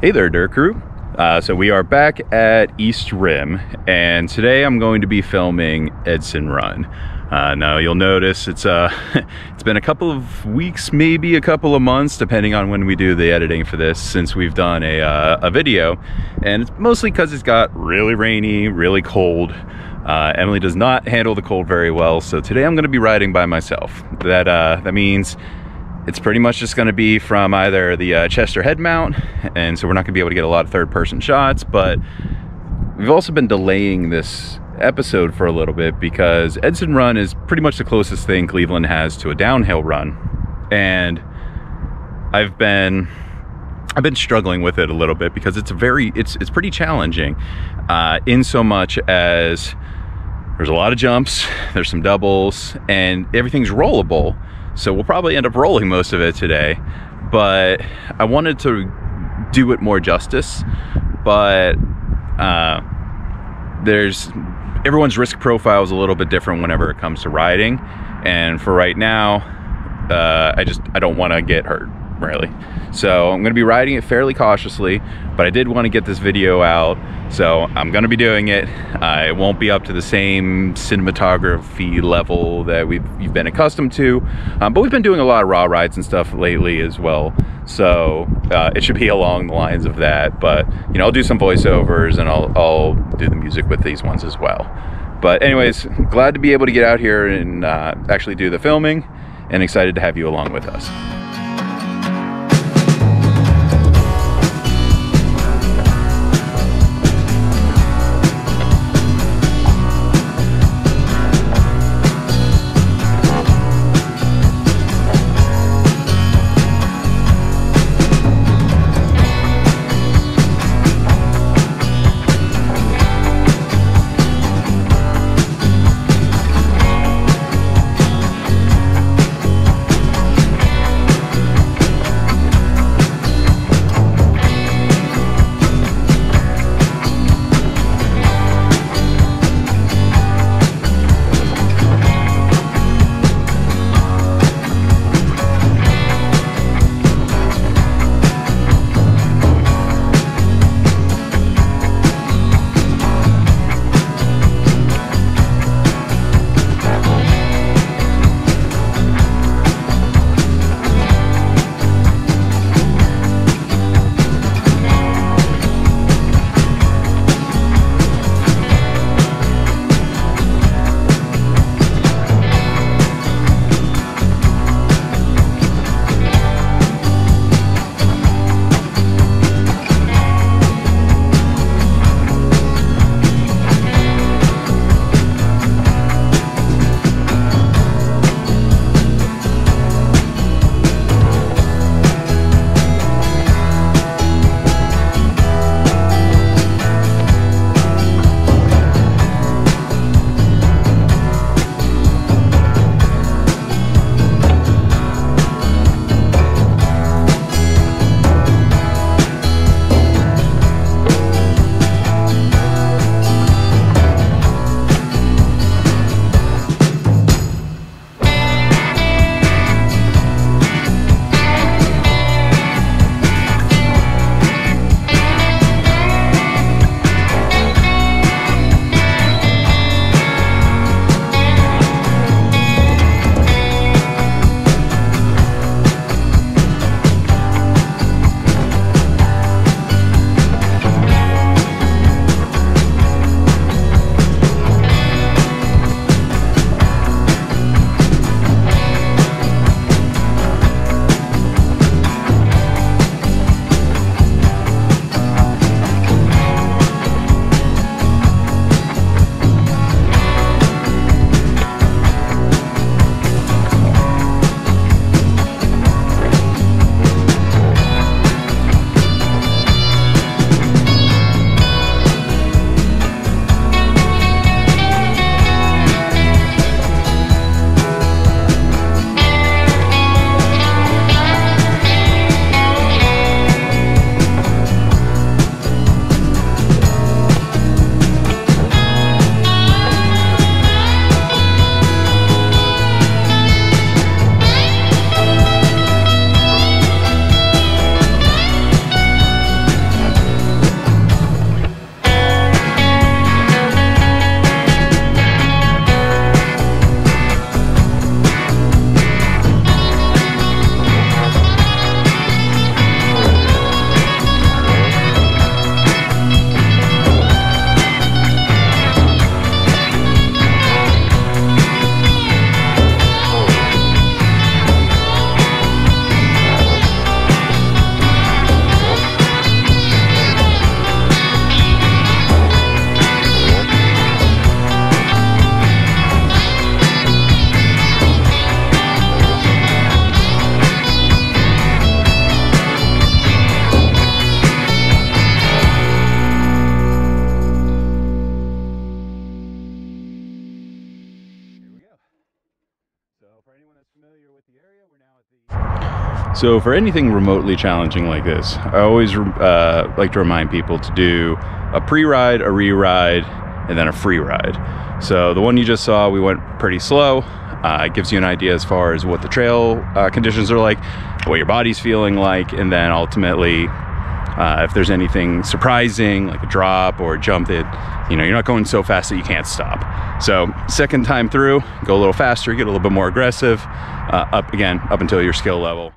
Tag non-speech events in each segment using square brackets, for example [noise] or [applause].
Hey there, Dirt Crew. Uh, so we are back at East Rim, and today I'm going to be filming Edson Run. Uh, now you'll notice it's uh, [laughs] it's been a couple of weeks, maybe a couple of months, depending on when we do the editing for this, since we've done a, uh, a video, and it's mostly because it's got really rainy, really cold. Uh, Emily does not handle the cold very well, so today I'm going to be riding by myself. That uh, that means it's pretty much just going to be from either the uh, Chester head mount, and so we're not going to be able to get a lot of third person shots, but we've also been delaying this episode for a little bit because Edson Run is pretty much the closest thing Cleveland has to a downhill run. And I've been I've been struggling with it a little bit because it's very it's it's pretty challenging uh, in so much as there's a lot of jumps, there's some doubles, and everything's rollable so we'll probably end up rolling most of it today, but I wanted to do it more justice, but uh, there's everyone's risk profile is a little bit different whenever it comes to riding. And for right now, uh, I just, I don't want to get hurt really. So I'm to be riding it fairly cautiously, but I did want to get this video out. So I'm to be doing it. Uh, it won't be up to the same cinematography level that we've you've been accustomed to, um, but we've been doing a lot of raw rides and stuff lately as well. So uh, it should be [laughs] along the lines of that. But you know, I'll do some voiceovers and I'll, I'll do the music with these ones as well. But anyways, glad to be able to get out here and uh, actually do the filming and excited to have you along with us. So for anything remotely challenging like this, I always uh, like to remind people to do a pre-ride, a re-ride, and then a free ride. So the one you just saw, we went pretty slow. Uh, it gives you an idea as far as what the trail uh, conditions are like, what your body's feeling like, and then ultimately, uh, if there's anything surprising, like a drop or a jump that, you know, you're not going so fast that you can't stop. So second time through, go a little faster, get a little bit more aggressive, uh, up again, up until your skill level.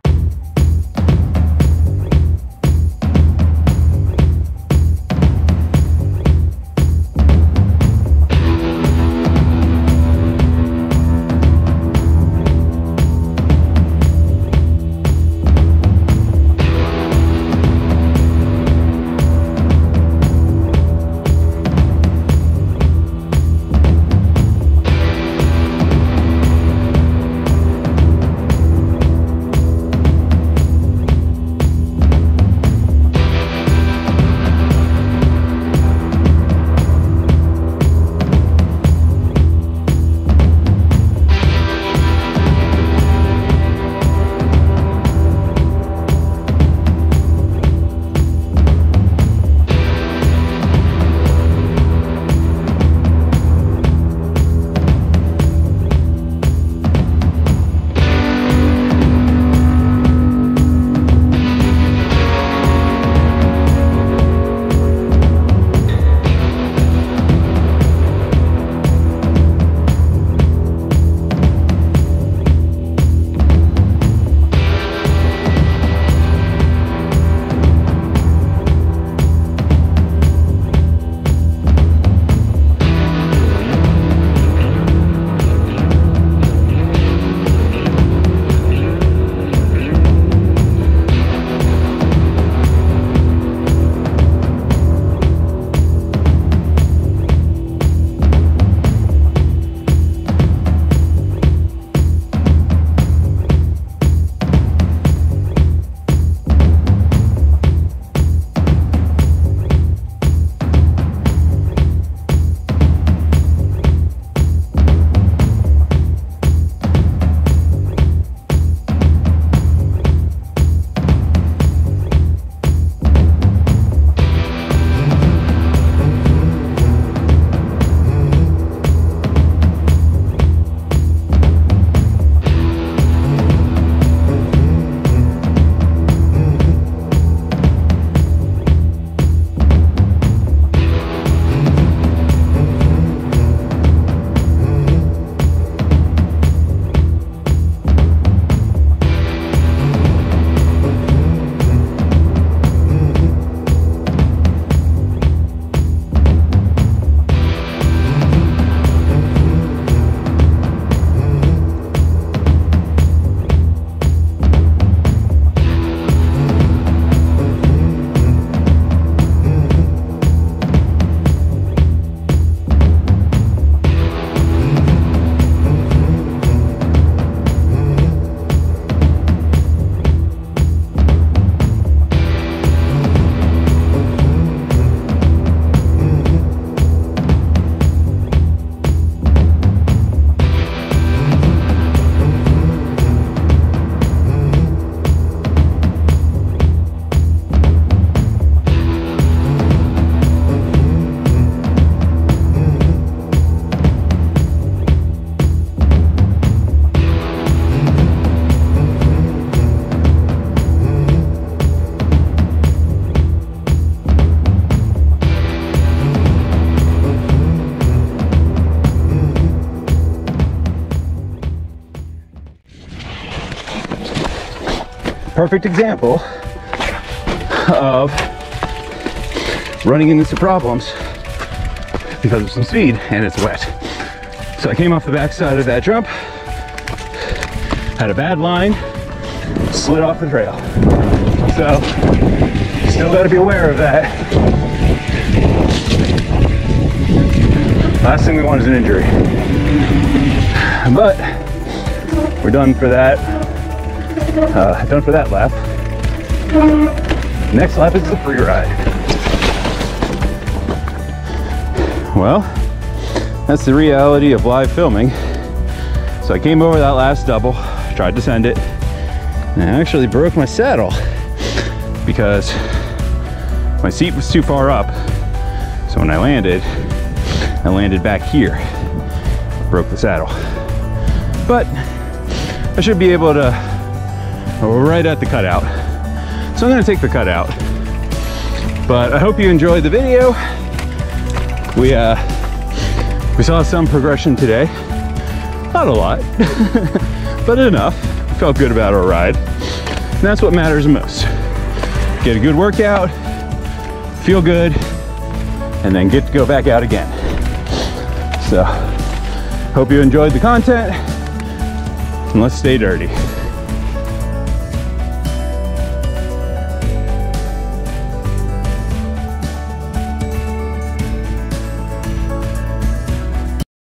Perfect example of running into some problems because of some speed and it's wet. So I came off the backside of that jump, had a bad line, slid off the trail. So still got to be aware of that. Last thing we want is an injury. But we're done for that uh, done for that lap. Next lap is the free ride. Well, that's the reality of live filming. So I came over that last double, tried to send it, and I actually broke my saddle because my seat was too far up. So when I landed, I landed back here, broke the saddle. But I should be able to, right at the cutout. So I'm gonna take the cutout. But I hope you enjoyed the video. We, uh, we saw some progression today. Not a lot, [laughs] but enough. Felt good about our ride. And that's what matters most. Get a good workout, feel good, and then get to go back out again. So, hope you enjoyed the content, and let's stay dirty.